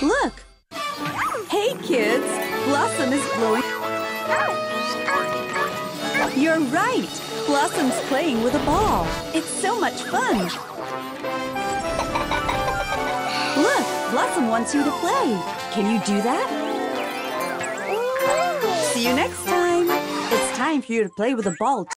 Look! Hey, kids! Blossom is blowing. You're right! Blossom's playing with a ball. It's so much fun. Look! Blossom wants you to play. Can you do that? See you next time. It's time for you to play with a ball.